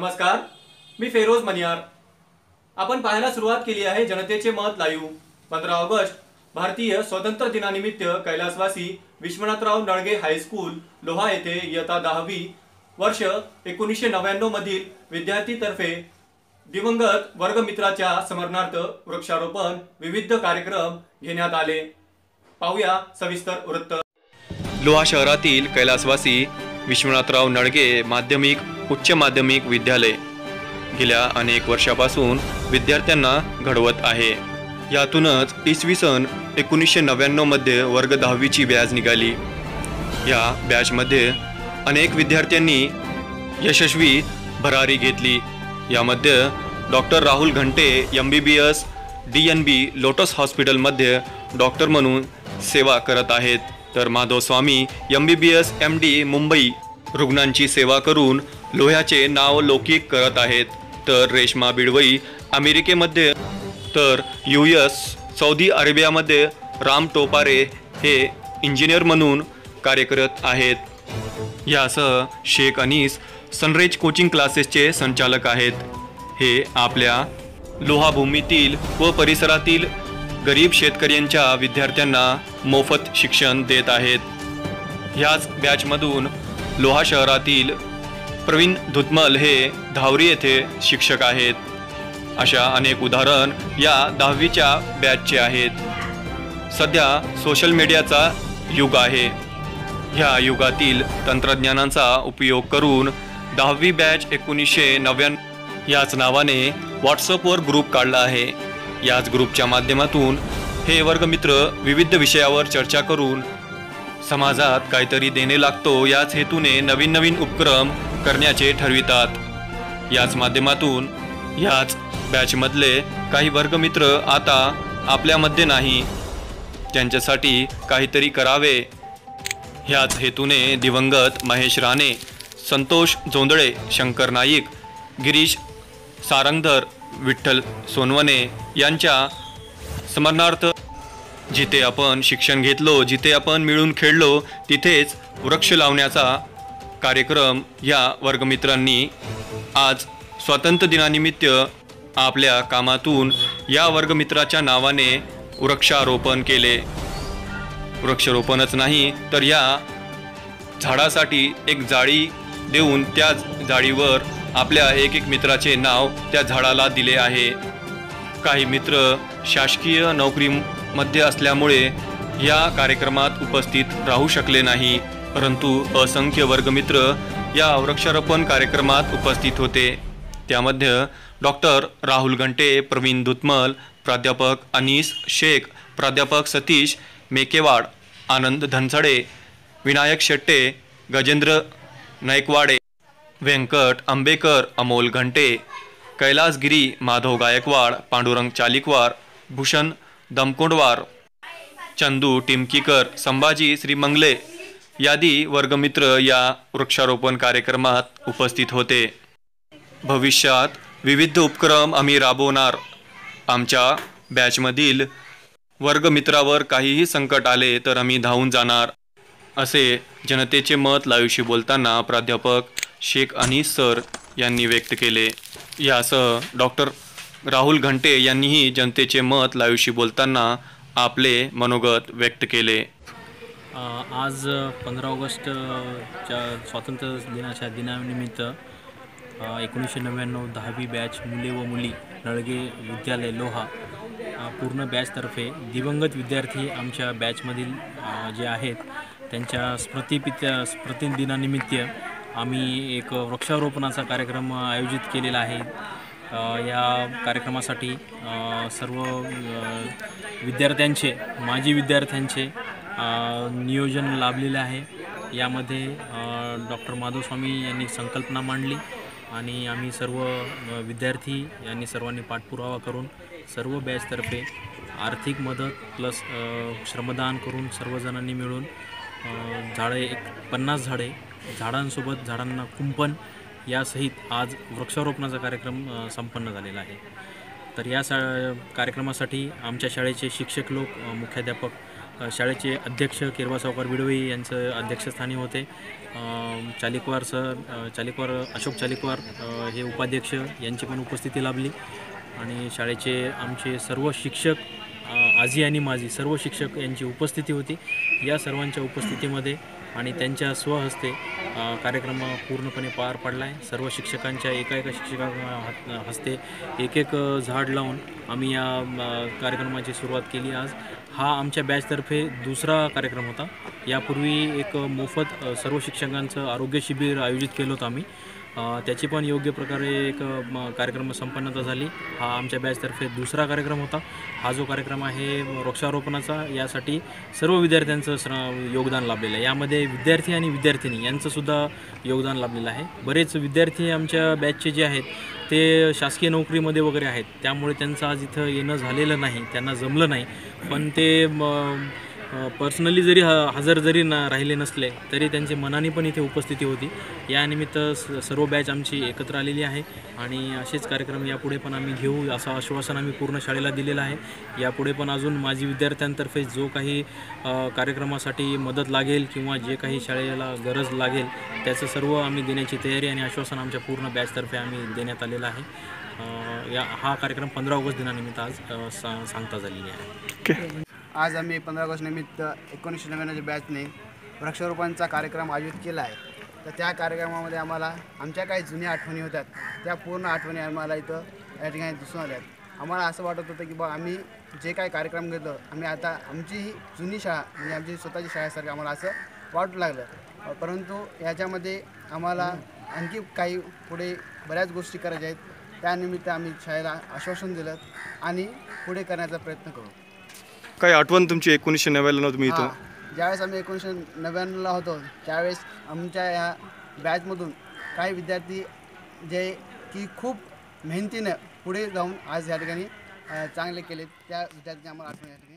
नमस्कार मी फेरोज मनियार. आपण पाहायला सुरुवात केली आहे जनतेचे मत लाईव्ह पंधरा ऑगस्ट भारतीय स्वातंत्र्य दिनानिमित्त कैलासवासी विश्वनाथराव नळगे हायस्कूल लोहा येथे इयत्ता दहावी वर्ष एकोणीसशे नव्याण्णव मधील विद्यार्थीतर्फे दिवंगत वर्गमित्राच्या स्मरणार्थ वृक्षारोपण विविध कार्यक्रम घेण्यात आले. पाहूया सविस्तर वृत्त. लोहा शहरातील कैलासवासी विश्वनाथराव नळगे माध्यमिक उच्च माध्यमिक विद्यालय गेल्या अनेक वर्षापासून विद्यार्थ्यांना घडवत आहे. यातूनच इसवी सन एकोणीसशे नव्याण्णवमध्ये वर्ग दहावीची बॅच निघाली. या बॅचमध्ये अनेक विद्यार्थ्यांनी यशस्वी भरारी घेतली. यामध्ये doctor Rahul Ghante M B B S D N B Lotus हॉस्पिटलमध्ये डॉक्टर म्हणून सेवा करत आहेत. तर Madhav Swami M B B S M D Mumbai रुग्णांची सेवा करून लोह्याचे नाव लौकिक करत आहेत. तर रेश्मा बिडवई अमेरिकेमध्ये. तर यू एस सौदी अरेबियामध्ये. राम टोपारे हे इंजिनियर म्हणून कार्यरत आहेत. यासह शेख अनीस सनरेज कोचिंग क्लासेसचे संचालक आहेत. हे आपल्या लोहाभूमीतील व परिसरातील गरीब शेतकऱ्यांच्या विद्यार्थ्यांना मोफत शिक्षण देत आहेत. ह्याच बॅचमधून लोहा शहरातील प्रवीण धुतमल हे धावरी येथे शिक्षक आहेत. अशा अनेक उदाहरण या दहावीच्या बॅचचे आहेत. सध्या सोशल मीडियाचा युग आहे. ह्या युगातील तंत्रज्ञानाचा उपयोग करून दहावी बॅच एकोणीसशे नव्याण्णव याच नावाने व्हॉट्सअपवर ग्रुप काढला आहे. याच ग्रुपच्या माध्यमातून हे वर्गमित्र विविध विषयावर चर्चा करून समाजात काहीतरी देणे लागतो याच हेतूने नवीन नवीन उपक्रम करण्याचे ठरवितात. याच माध्यमातून याच बॅचमधले काही वर्गमित्र आता आपल्यामध्ये नाही. त्यांच्यासाठी काहीतरी करावे. ह्याच हेतूने दिवंगत महेश राणे संतोष जोंदळे शंकर नाईक गिरीश सारंगधर विठ्ठल सोनवणे यांच्या स्मरणार्थ जिथे आपण शिक्षण घेतलो जिथे आपण मिळून खेळलो तिथेच वृक्ष लावण्याचा कार्यक्रम या वर्गमित्रांनी आज स्वातंत्र्य दिनानिमित्त आपल्या कामातून या वर्गमित्राच्या नावाने वृक्षारोपण केले. वृक्षारोपणच नाही तर या झाडासाठी एक जाळी देऊन त्या जाळीवर आपल्या एक एक मित्राचे नाव त्या झाडाला दिले आहे. काही मित्र शासकीय नोकरीमध्ये असल्यामुळे या कार्यक्रमात उपस्थित राहू शकले नाही. परंतु असंख्य वर्गमित्र या वृक्षारोपण कार्यक्रमात उपस्थित होते. त्यामध्ये डॉक्टर राहुल घंटे प्रवीण धुतमल प्राध्यापक अनीस शेख प्राध्यापक सतीश मेकेवाड आनंद धनसडे विनायक शेट्टे गजेंद्र नायकवाडे व्यंकट आंबेकर अमोल घंटे कैलासगिरी माधव गायकवाड पांडुरंग चालिकवार भूषण दमकोंडवार चंदू टिमकीकर संभाजी श्रीमंगले यादी वर्गमित्र या वृक्षारोपण कार्यक्रमात उपस्थित होते. भविष्यात विविध उपक्रम आम्ही राबवणार. आमच्या बॅचमधील वर्गमित्रावर काहीही संकट आले तर आम्ही धावून जाणार. असे जनतेचे मत लाईव्हशी बोलताना प्राध्यापक शेख अनीस सर यांनी व्यक्त केले. यासह डॉक्टर राहुल घंटे यांनीही जनतेचे मत लाईव्हशी बोलताना आपले मनोगत व्यक्त केले. आज पंधरा ऑगस्टच्या स्वातंत्र्य दिनाच्या दिनानिमित्त एकोणीसशे नव्याण्णव दहावी बॅच मुले व मुली नळगे विद्यालय लोहा पूर्ण बॅचतर्फे दिवंगत विद्यार्थी आमच्या बॅचमधील जे आहेत त्यांच्या स्मृतिपित स्मृतिदिनानिमित्त आम्ही एक वृक्षारोपणाचा कार्यक्रम आयोजित केलेला आहे. या कार्यक्रमासाठी सर्व विद्यार्थ्यांचे माजी विद्यार्थ्यांचे नियोजन लाभलेले आहे. यामध्ये डॉक्टर माधवस्वामी यांनी संकल्पना मांडली आणि आम्ही सर्व विद्यार्थी यांनी सर्वांनी पाठपुरावा करून सर्व बॅचतर्फे आर्थिक मदत प्लस श्रमदान करून सर्वजणांनी मिळून झाडे एक पन्नास झाडे झाडांसोबत झाडांना कुंपण यासहित आज वृक्षारोपणाचा कार्यक्रम संपन्न झालेला आहे. तर या सा कार्यक्रमासाठी आमच्या शाळेचे शिक्षक लोक मुख्याध्यापक शाळेचे अध्यक्ष किरवा सावकार बिडवे यांचं अध्यक्षस्थानी होते. चालिकवार सर चालिकवार अशोक चालिकवार हे उपाध्यक्ष यांची पण उपस्थिती लाभली. आणि शाळेचे आमचे सर्व शिक्षक आजी आणि माझी सर्व शिक्षक यांची उपस्थिती होती. या सर्वांच्या उपस्थितीमध्ये आणि त्यांच्या स्वहस्ते कार्यक्रम पूर्णपणे पार पडला आहे सर्व शिक्षकांच्या एका एका शिक्षका हस्ते एक एक झाड लावून आम्ही या कार्यक्रमाची सुरुवात केली आज. हा आमच्या बॅचतर्फे दुसरा कार्यक्रम होता. यापूर्वी एक मोफत सर्व शिक्षकांचं आरोग्य शिबिर आयोजित केलं होतं आम्ही. त्याची पण योग्य प्रकारे एक म, कार्यक्रम संपन्नता झाली. हा आमच्या बॅचतर्फे दुसरा कार्यक्रम होता. हा जो कार्यक्रम आहे वृक्षारोपणाचा यासाठी सर्व विद्यार्थ्यांचं श्र योगदान लाभलेलं आहे. यामध्ये विद्यार्थी आणि विद्यार्थिनी यांचंसुद्धा योगदान लाभलेलं आहे. बरेच विद्यार्थी आमच्या बॅचचे जे आहेत ते शासकीय नोकरीमध्ये वगैरे आहेत. त्यामुळे त्यांचं आज इथं येणं झालेलं नाही त्यांना जमलं नाही. पण ते पर्सनली जरी ह हजर जरी न राहिले नसले तरी त्यांचे मनाने पण इथे उपस्थिती होती. यानिमित्त स सर्व बॅच आमची एकत्र आलेली आहे आणि असेच कार्यक्रम यापुढे पण आम्ही घेऊ असं आश्वासन आम्ही पूर्ण शाळेला दिलेलं आहे. यापुढे पण अजून माजी विद्यार्थ्यांतर्फे जो काही कार्यक्रमासाठी मदत लागेल किंवा जे काही शाळेला गरज लागेल त्याचं सर्व आम्ही देण्याची तयारी आणि आश्वासन आमच्या पूर्ण बॅचतर्फे आम्ही देण्यात आलेलं आहे. या हा कार्यक्रम पंधरा ऑगस्ट दिनानिमित्त आज सा सांगता झालेली आहे. आज आम्ही पंधरा ऑगस्ट निमित्त एकोणीसशे नव्याण्णवच्या बॅचने वृक्षारोपणचा कार्यक्रम आयोजित केला आहे. तर त्या कार्यक्रमामध्ये आम्हाला आमच्या काही जुन्या आठवणी होत्यात. त्या पूर्ण आठवणी आम्हाला इथं या ठिकाणी दिसून आल्यात. आम्हाला असं वाटत होतं की बा आम्ही जे काही कार्यक्रम घेतो आम्ही आता आमची ही जुनी शाळा म्हणजे आमची स्वतःची शाळेसारखी आम्हाला असं वाटू लागलं. परंतु याच्यामध्ये आम्हाला आणखी काही पुढे बऱ्याच गोष्टी करायच्या आहेत. त्यानिमित्त आम्ही शाळेला आश्वासन दिलं आणि पुढे करण्याचा प्रयत्न करू. काय आठवण तुमची एकोणीसशे नव्याण्णव तुम्ही इथं? हां ज्यावेळेस आम्ही एकोणीसशे नव्याण्णवला होतो त्यावेळेस आमच्या या बॅचमधून काही विद्यार्थी जे की खूप मेहनतीनं पुढे जाऊन आज या ठिकाणी अ, चांगले केले त्या विद्यार्थ्यांनी आम्हाला आठवण या ठिकाणी